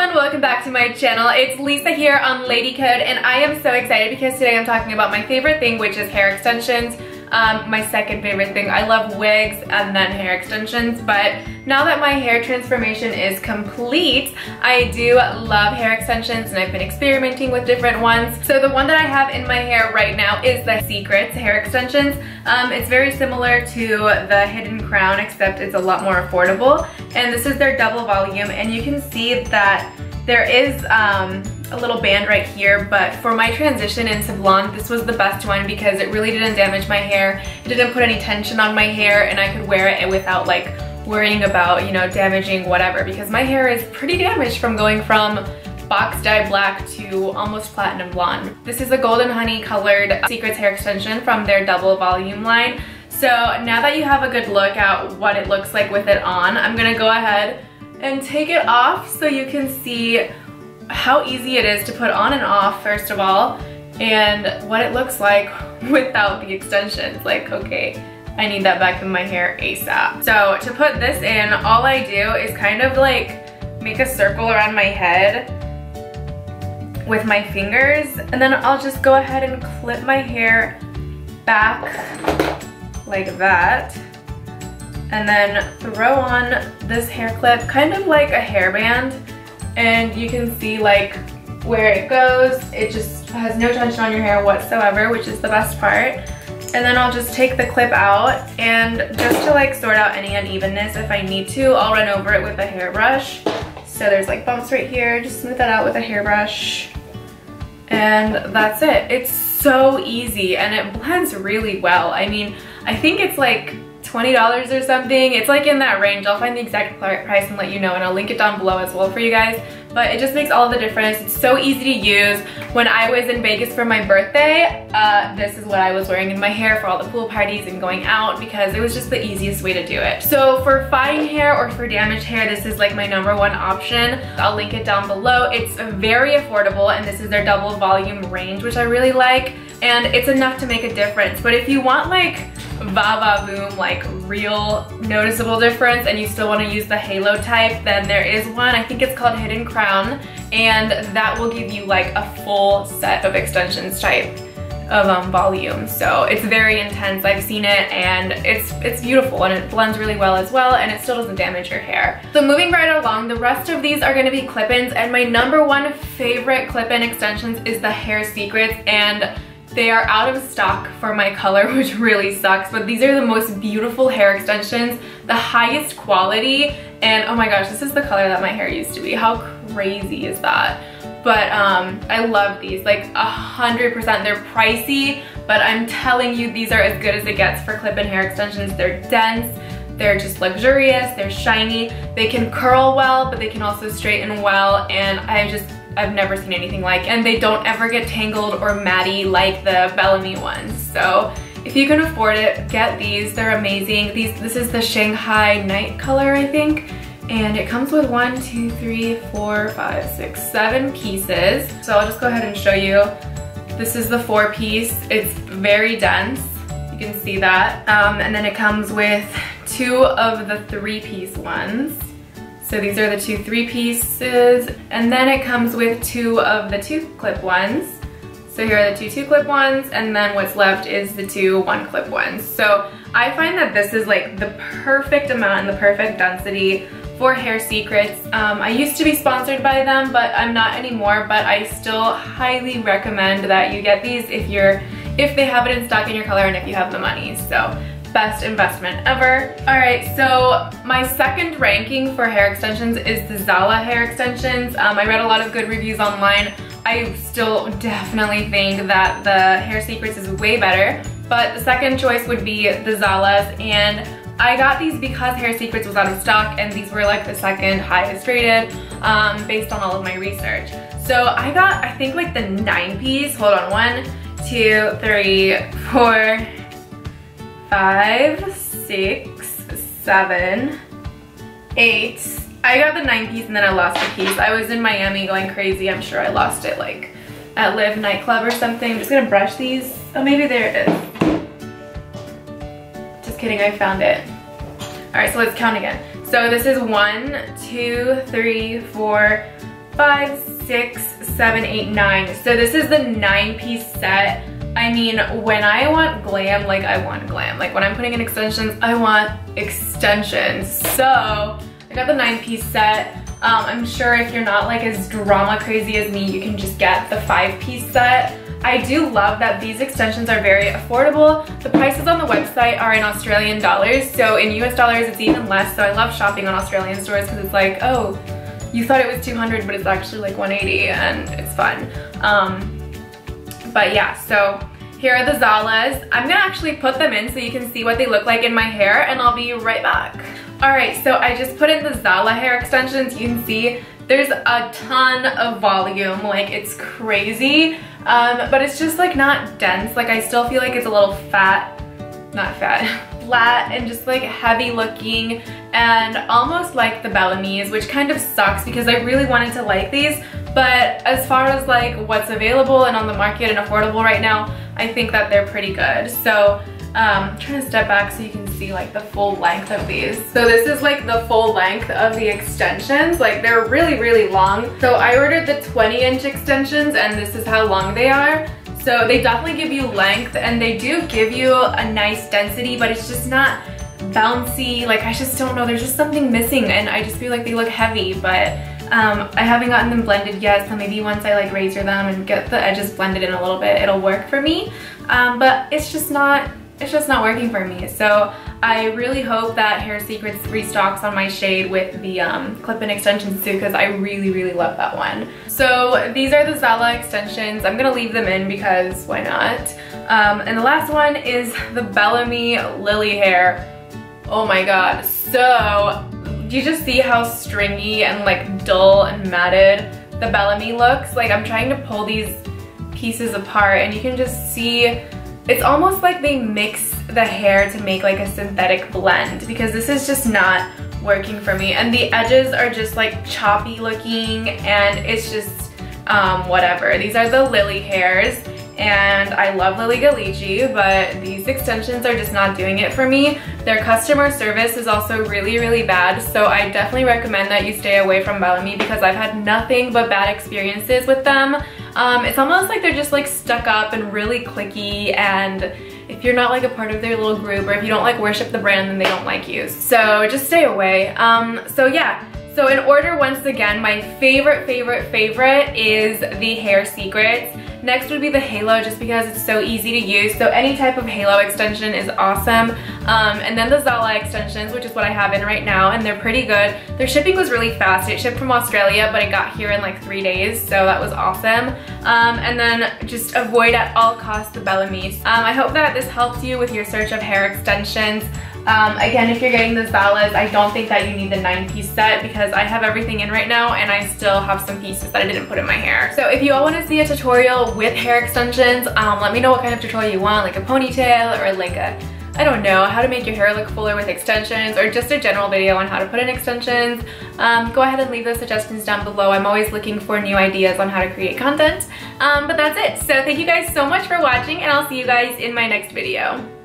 everyone, welcome back to my channel. It's Lisa here on Lady Code and I am so excited because today I'm talking about my favorite thing which is hair extensions. Um, my second favorite thing. I love wigs and then hair extensions but now that my hair transformation is complete I do love hair extensions and I've been experimenting with different ones. So the one that I have in my hair right now is the Secrets hair extensions. Um, it's very similar to the Hidden Crown except it's a lot more affordable and this is their double volume and you can see that there is um, a little band right here, but for my transition into blonde, this was the best one because it really didn't damage my hair. It didn't put any tension on my hair and I could wear it without like worrying about, you know, damaging whatever because my hair is pretty damaged from going from box dye black to almost platinum blonde. This is a golden honey colored Secrets hair extension from their double volume line. So now that you have a good look at what it looks like with it on, I'm gonna go ahead and take it off so you can see how easy it is to put on and off first of all and what it looks like without the extensions. Like, okay, I need that back in my hair ASAP. So to put this in, all I do is kind of like make a circle around my head with my fingers and then I'll just go ahead and clip my hair back like that and then throw on this hair clip, kind of like a hairband. And you can see like where it goes. It just has no tension on your hair whatsoever, which is the best part. And then I'll just take the clip out and just to like sort out any unevenness if I need to, I'll run over it with a hairbrush. So there's like bumps right here, just smooth that out with a hairbrush. And that's it. It's so easy and it blends really well. I mean, I think it's like $20 or something. It's like in that range. I'll find the exact price and let you know and I'll link it down below as well for you guys. But it just makes all the difference. It's so easy to use. When I was in Vegas for my birthday, uh, this is what I was wearing in my hair for all the pool parties and going out because it was just the easiest way to do it. So for fine hair or for damaged hair, this is like my number one option. I'll link it down below. It's very affordable and this is their double volume range, which I really like. And it's enough to make a difference. But if you want like va boom like real noticeable difference and you still want to use the halo type then there is one I think it's called hidden crown and that will give you like a full set of extensions type of um, volume. So it's very intense I've seen it and it's it's beautiful and it blends really well as well and it still doesn't damage your hair. So moving right along the rest of these are going to be clip-ins and my number one favorite clip-in extensions is the hair secrets and they are out of stock for my color, which really sucks, but these are the most beautiful hair extensions, the highest quality, and oh my gosh, this is the color that my hair used to be. How crazy is that? But um, I love these, like a hundred percent. They're pricey, but I'm telling you, these are as good as it gets for clip-in hair extensions. They're dense, they're just luxurious, they're shiny, they can curl well, but they can also straighten well, and I just I've never seen anything like and they don't ever get tangled or matty like the Bellami ones. So if you can afford it, get these. They're amazing. These, This is the Shanghai Night color, I think. And it comes with one, two, three, four, five, six, seven pieces. So I'll just go ahead and show you. This is the four piece. It's very dense. You can see that. Um, and then it comes with two of the three piece ones. So these are the two three pieces. And then it comes with two of the two clip ones. So here are the two two clip ones and then what's left is the two one clip ones. So I find that this is like the perfect amount and the perfect density for Hair Secrets. Um, I used to be sponsored by them, but I'm not anymore, but I still highly recommend that you get these if you're, if they have it in stock in your color and if you have the money. So best investment ever. All right, so my second ranking for hair extensions is the Zala hair extensions. Um, I read a lot of good reviews online. I still definitely think that the Hair Secrets is way better, but the second choice would be the Zalas, and I got these because Hair Secrets was out of stock, and these were like the second highest rated um, based on all of my research. So I got, I think like the nine piece, hold on, one, two, three, four, five, six, seven, eight. I got the nine piece and then I lost a piece. I was in Miami going crazy. I'm sure I lost it like at LIV nightclub or something. I'm just gonna brush these. Oh, maybe there it is. Just kidding, I found it. All right, so let's count again. So this is one, two, three, four, five, six, seven, eight, nine. So this is the nine piece set. I mean, when I want glam, like I want glam. Like when I'm putting in extensions, I want extensions. So I got the nine piece set. Um, I'm sure if you're not like as drama crazy as me, you can just get the five piece set. I do love that these extensions are very affordable. The prices on the website are in Australian dollars, so in US dollars it's even less, so I love shopping on Australian stores because it's like, oh, you thought it was 200 but it's actually like 180 and it's fun. Um, but yeah, so here are the Zalas. I'm gonna actually put them in so you can see what they look like in my hair and I'll be right back. All right, so I just put in the Zala hair extensions. You can see there's a ton of volume, like it's crazy. Um, but it's just like not dense. Like I still feel like it's a little fat, not fat, flat and just like heavy looking and almost like the Bellami's, which kind of sucks because I really wanted to like these. But as far as like what's available and on the market and affordable right now, I think that they're pretty good. So um, I'm trying to step back so you can see like the full length of these. So this is like the full length of the extensions. Like they're really, really long. So I ordered the 20 inch extensions and this is how long they are. So they definitely give you length and they do give you a nice density, but it's just not bouncy. Like I just don't know, there's just something missing and I just feel like they look heavy, but um, I haven't gotten them blended yet, so maybe once I like razor them and get the edges blended in a little bit, it'll work for me. Um, but it's just not, it's just not working for me. So I really hope that Hair Secrets restocks on my shade with the um, clip-in extensions too because I really, really love that one. So these are the Zala extensions. I'm gonna leave them in because why not? Um, and the last one is the Bellami Lily Hair. Oh my god. So do you just see how stringy and like dull and matted the Bellami looks? Like I'm trying to pull these pieces apart and you can just see it's almost like they mix the hair to make like a synthetic blend because this is just not working for me and the edges are just like choppy looking and it's just um, whatever. These are the lily hairs and I love Lilly Ghalichi, but these extensions are just not doing it for me. Their customer service is also really, really bad, so I definitely recommend that you stay away from Bellami because I've had nothing but bad experiences with them. Um, it's almost like they're just like stuck up and really cliquey and if you're not like a part of their little group or if you don't like worship the brand then they don't like you. So just stay away. Um, so yeah, so in order once again, my favorite, favorite, favorite is the Hair Secrets. Next would be the halo just because it's so easy to use. So any type of halo extension is awesome. Um, and then the Zala extensions, which is what I have in right now, and they're pretty good. Their shipping was really fast. It shipped from Australia, but it got here in like three days, so that was awesome. Um, and then just avoid at all costs the Bellami's. Um, I hope that this helps you with your search of hair extensions. Um, again, if you're getting the Zalas, I don't think that you need the nine piece set because I have everything in right now and I still have some pieces that I didn't put in my hair. So if you all want to see a tutorial with hair extensions, um, let me know what kind of tutorial you want, like a ponytail or like a I don't know, how to make your hair look fuller with extensions or just a general video on how to put in extensions, um, go ahead and leave those suggestions down below. I'm always looking for new ideas on how to create content. Um, but that's it. So thank you guys so much for watching and I'll see you guys in my next video.